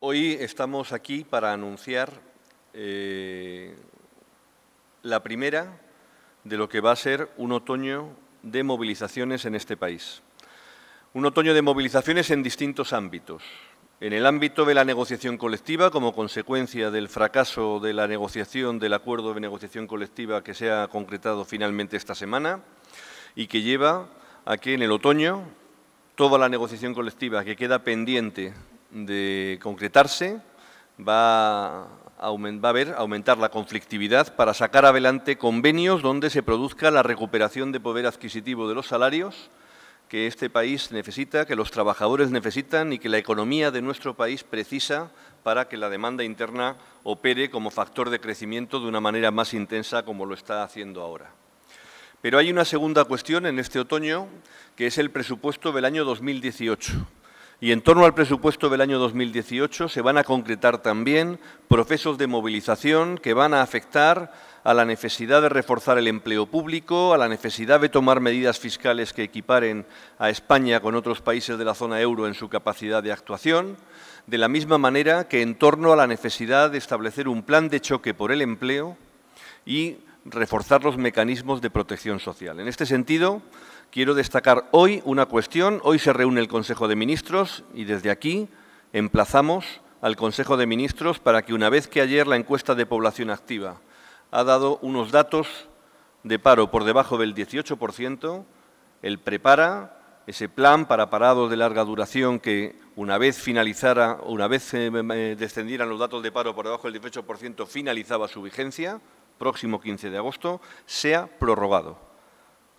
Hoy estamos aquí para anunciar eh, la primera de lo que va a ser un otoño de movilizaciones en este país. Un otoño de movilizaciones en distintos ámbitos. En el ámbito de la negociación colectiva, como consecuencia del fracaso de la negociación del acuerdo de negociación colectiva que se ha concretado finalmente esta semana y que lleva a que en el otoño toda la negociación colectiva que queda pendiente de concretarse, va a, ver aumentar la conflictividad para sacar adelante convenios donde se produzca la recuperación de poder adquisitivo de los salarios que este país necesita, que los trabajadores necesitan y que la economía de nuestro país precisa para que la demanda interna opere como factor de crecimiento de una manera más intensa como lo está haciendo ahora. Pero hay una segunda cuestión en este otoño, que es el presupuesto del año 2018. Y en torno al presupuesto del año 2018 se van a concretar también procesos de movilización que van a afectar a la necesidad de reforzar el empleo público, a la necesidad de tomar medidas fiscales que equiparen a España con otros países de la zona euro en su capacidad de actuación, de la misma manera que en torno a la necesidad de establecer un plan de choque por el empleo y reforzar los mecanismos de protección social. En este sentido, quiero destacar hoy una cuestión. Hoy se reúne el Consejo de Ministros y desde aquí emplazamos al Consejo de Ministros para que una vez que ayer la encuesta de población activa ha dado unos datos de paro por debajo del 18%, él prepara ese plan para parados de larga duración que una vez finalizara, una vez eh, eh, descendieran los datos de paro por debajo del 18%, finalizaba su vigencia, próximo 15 de agosto, sea prorrogado.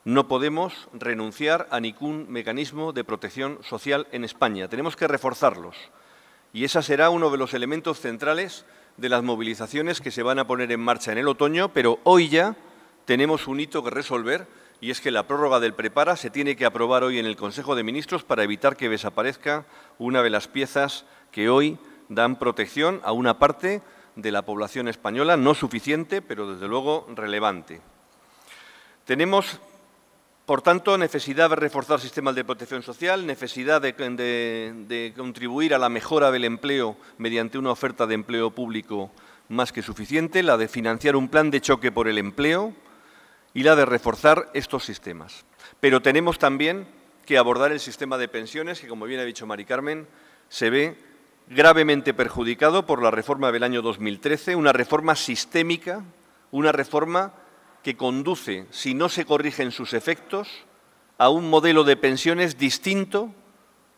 No podemos renunciar a ningún mecanismo de protección social en España. Tenemos que reforzarlos. Y ese será uno de los elementos centrales de las movilizaciones que se van a poner en marcha en el otoño, pero hoy ya tenemos un hito que resolver y es que la prórroga del prepara se tiene que aprobar hoy en el Consejo de Ministros para evitar que desaparezca una de las piezas que hoy dan protección a una parte de la población española, no suficiente, pero desde luego relevante. Tenemos por tanto, necesidad de reforzar sistemas de protección social, necesidad de, contribuir a la mejora del empleo mediante una oferta de empleo público más que suficiente, la de financiar un plan de choque por el empleo y la de reforzar estos sistemas. Pero tenemos también que abordar el sistema de pensiones, que, como bien ha dicho Mari Carmen, se ve gravemente perjudicado por la reforma del año 2013, una reforma sistémica, una reforma que conduce, si no se corrigen sus efectos, a un modelo de pensiones distinto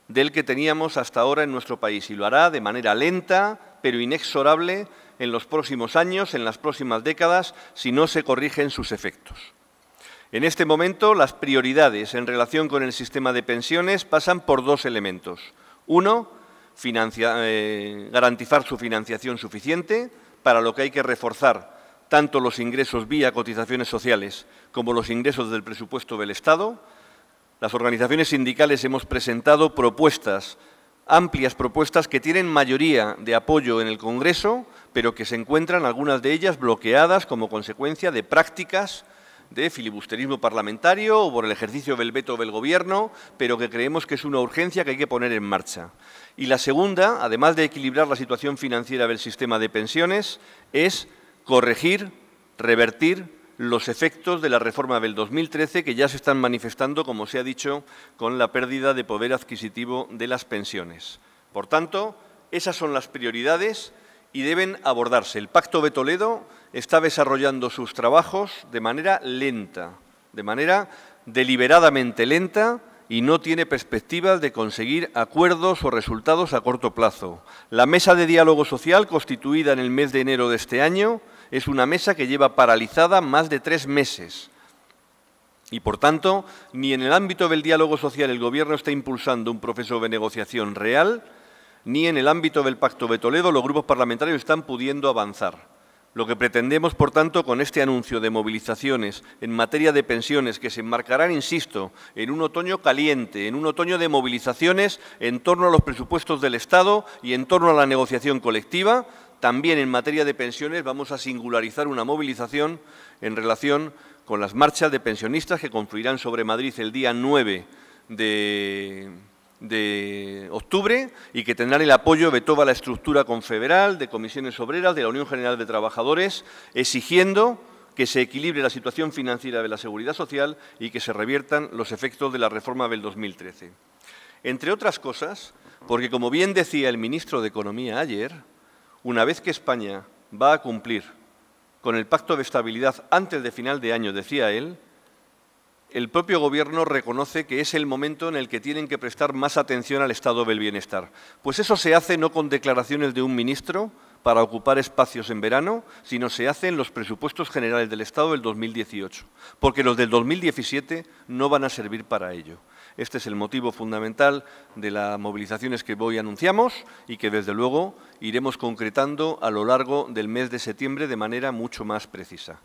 del que teníamos hasta ahora en nuestro país y lo hará de manera lenta pero inexorable en los próximos años, en las próximas décadas, si no se corrigen sus efectos. En este momento, las prioridades en relación con el sistema de pensiones pasan por dos elementos. Uno, eh, garantizar su financiación suficiente, para lo que hay que reforzar tanto los ingresos vía cotizaciones sociales como los ingresos del presupuesto del Estado. Las organizaciones sindicales hemos presentado propuestas, amplias propuestas que tienen mayoría de apoyo en el Congreso, pero que se encuentran algunas de ellas bloqueadas como consecuencia de prácticas de filibusterismo parlamentario o por el ejercicio del veto del Gobierno, pero que creemos que es una urgencia que hay que poner en marcha. Y la segunda, además de equilibrar la situación financiera del sistema de pensiones, es corregir, revertir los efectos de la reforma del 2013 que ya se están manifestando, como se ha dicho, con la pérdida de poder adquisitivo de las pensiones. Por tanto, esas son las prioridades y deben abordarse. El Pacto de Toledo está desarrollando sus trabajos de manera lenta, de manera deliberadamente lenta y no tiene perspectivas de conseguir acuerdos o resultados a corto plazo. La mesa de diálogo social, constituida en el mes de enero de este año, es una mesa que lleva paralizada más de tres meses. Y, por tanto, ni en el ámbito del diálogo social el Gobierno está impulsando un proceso de negociación real, ni en el ámbito del Pacto de Toledo los grupos parlamentarios están pudiendo avanzar. Lo que pretendemos, por tanto, con este anuncio de movilizaciones en materia de pensiones que se enmarcarán, insisto, en un otoño caliente, en un otoño de movilizaciones en torno a los presupuestos del Estado y en torno a la negociación colectiva, también en materia de pensiones vamos a singularizar una movilización en relación con las marchas de pensionistas que confluirán sobre Madrid el día 9 de, de octubre y que tendrán el apoyo de toda la estructura confederal, de comisiones obreras, de la Unión General de Trabajadores, exigiendo que se equilibre la situación financiera de la Seguridad Social y que se reviertan los efectos de la reforma del 2013. Entre otras cosas, porque como bien decía el ministro de Economía ayer, una vez que España va a cumplir con el Pacto de Estabilidad antes de final de año, decía él, el propio Gobierno reconoce que es el momento en el que tienen que prestar más atención al estado del bienestar. Pues eso se hace no con declaraciones de un ministro para ocupar espacios en verano, sino se hace en los presupuestos generales del Estado del 2018, porque los del 2017 no van a servir para ello. Este es el motivo fundamental de las movilizaciones que hoy anunciamos y que, desde luego, iremos concretando a lo largo del mes de septiembre de manera mucho más precisa.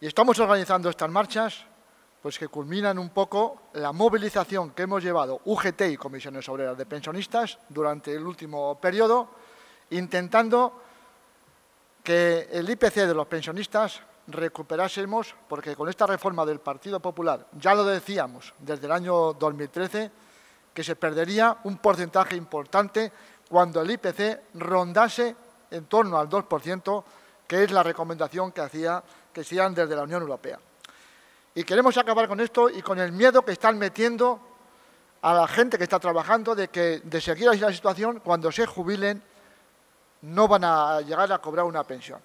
Y estamos organizando estas marchas pues que culminan un poco la movilización que hemos llevado UGT y Comisiones Obreras de Pensionistas durante el último periodo, intentando que el IPC de los pensionistas recuperásemos, porque con esta reforma del Partido Popular, ya lo decíamos desde el año 2013, que se perdería un porcentaje importante cuando el IPC rondase en torno al 2%, que es la recomendación que, hacía, que hacían desde la Unión Europea. Y queremos acabar con esto y con el miedo que están metiendo a la gente que está trabajando de que de seguir así la situación, cuando se jubilen, no van a llegar a cobrar una pensión.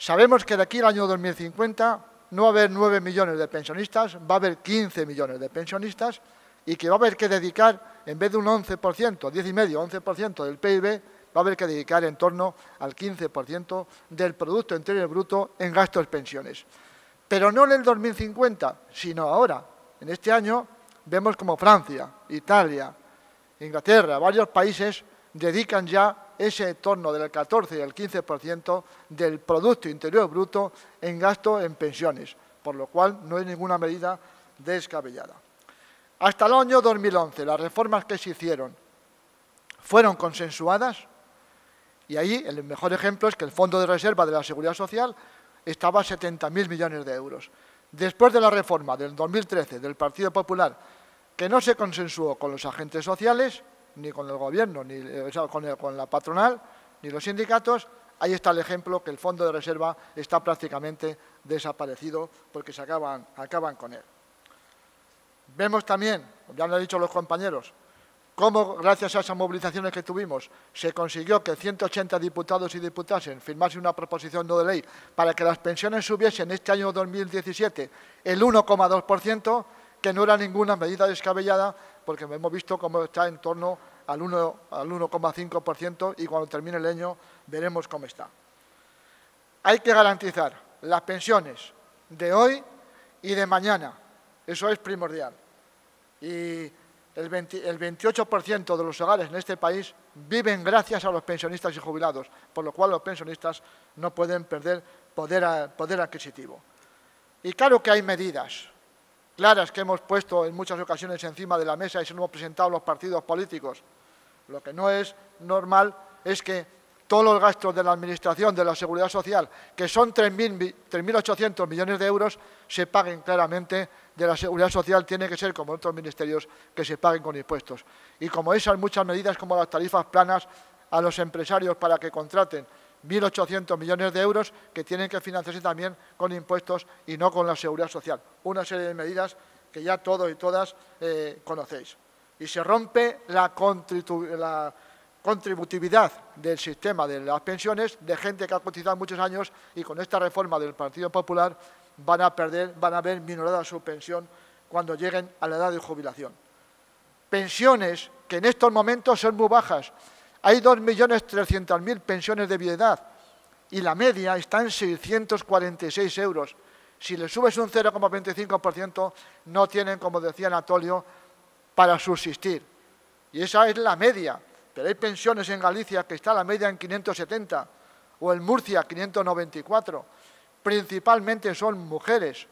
Sabemos que de aquí al año 2050 no va a haber 9 millones de pensionistas, va a haber 15 millones de pensionistas y que va a haber que dedicar, en vez de un 11%, 10,5, 11% del PIB, va a haber que dedicar en torno al 15% del Producto Interior Bruto en gastos pensiones. Pero no en el 2050, sino ahora. En este año vemos como Francia, Italia, Inglaterra, varios países dedican ya ese torno del 14 y el 15% del Producto Interior Bruto en gasto en pensiones, por lo cual no hay ninguna medida descabellada. Hasta el año 2011, las reformas que se hicieron fueron consensuadas y ahí el mejor ejemplo es que el Fondo de Reserva de la Seguridad Social estaba a 70.000 millones de euros. Después de la reforma del 2013 del Partido Popular, que no se consensuó con los agentes sociales, ni con el gobierno, ni eh, con, la patronal, ni los sindicatos, ahí está el ejemplo que el fondo de reserva está prácticamente desaparecido porque se acaban, acaban con él. Vemos también, ya lo han dicho los compañeros, cómo gracias a esas movilizaciones que tuvimos se consiguió que 180 diputados y diputadas firmasen una proposición no de ley para que las pensiones subiesen este año 2017 el 1,2%, que no era ninguna medida descabellada, porque hemos visto cómo está en torno al 1,5% y cuando termine el año veremos cómo está. Hay que garantizar las pensiones de hoy y de mañana. Eso es primordial. Y el, 28% de los hogares en este país viven gracias a los pensionistas y jubilados, por lo cual los pensionistas no pueden perder poder adquisitivo. Y claro que hay medidas claras que hemos puesto en muchas ocasiones encima de la mesa y se nos hemos presentado los partidos políticos. Lo que no es normal es que todos los gastos de la Administración de la Seguridad Social, que son 3.800 millones de euros, se paguen claramente de la Seguridad Social. Tiene que ser, como otros ministerios, que se paguen con impuestos. Y como esas muchas medidas, como las tarifas planas a los empresarios para que contraten 1.800 millones de euros que tienen que financiarse también con impuestos y no con la seguridad social. Una serie de medidas que ya todos y todas eh, conocéis. Y se rompe la, contributividad del sistema de las pensiones de gente que ha cotizado muchos años y con esta reforma del Partido Popular van a perder, van a ver minorada su pensión cuando lleguen a la edad de jubilación. Pensiones que en estos momentos son muy bajas, hay 2.300.000 pensiones de viudedad y la media está en 646 euros. Si le subes un 0,25%, no tienen, como decía Anatolio, para subsistir. Y esa es la media. Pero hay pensiones en Galicia que está la media en 570 o en Murcia 594. Principalmente son mujeres,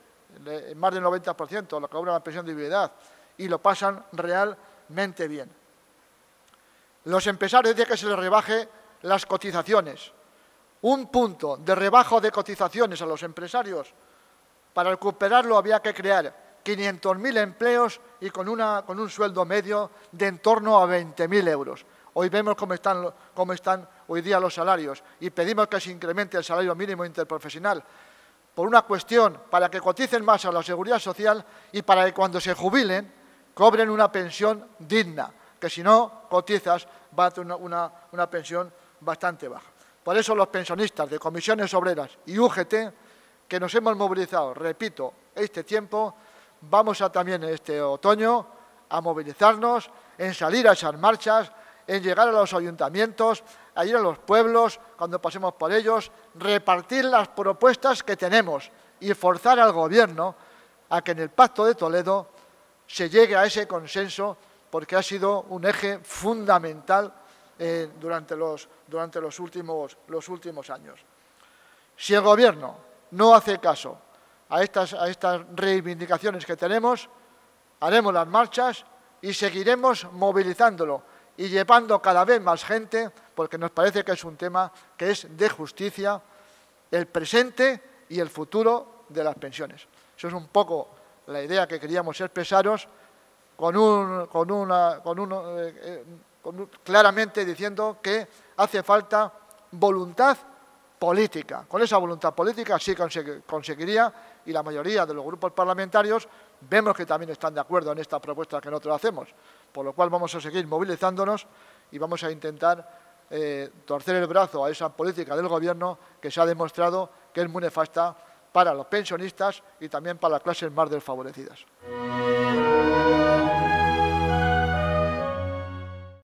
más del 90% lo que cobran la pensión de viudedad y lo pasan realmente bien. Los empresarios dicen que se les rebaje las cotizaciones. Un punto de rebajo de cotizaciones a los empresarios, para recuperarlo había que crear 500.000 empleos y con, un sueldo medio de en torno a 20.000 euros. Hoy vemos cómo están, cómo están hoy día los salarios y pedimos que se incremente el salario mínimo interprofesional por una cuestión para que coticen más a la seguridad social y para que cuando se jubilen cobren una pensión digna, que si no cotizas va a tener una, una pensión bastante baja. Por eso los pensionistas de comisiones obreras y UGT, que nos hemos movilizado, repito, este tiempo, vamos a también este otoño a movilizarnos, en salir a esas marchas, en llegar a los ayuntamientos, a ir a los pueblos, cuando pasemos por ellos, repartir las propuestas que tenemos y forzar al Gobierno a que en el Pacto de Toledo se llegue a ese consenso, porque ha sido un eje fundamental eh, durante, los, últimos años. Si el Gobierno no hace caso a estas, a estas reivindicaciones que tenemos, haremos las marchas y seguiremos movilizándolo y llevando cada vez más gente, porque nos parece que es un tema que es de justicia, el presente y el futuro de las pensiones. Eso es un poco la idea que queríamos expresaros con un, con una, con eh, eh, claramente diciendo que hace falta voluntad política. Con esa voluntad política sí conseguiría, y la mayoría de los grupos parlamentarios vemos que también están de acuerdo en esta propuesta que nosotros hacemos por lo cual vamos a seguir movilizándonos y vamos a intentar eh, torcer el brazo a esa política del Gobierno que se ha demostrado que es muy nefasta para los pensionistas y también para las clases más desfavorecidas.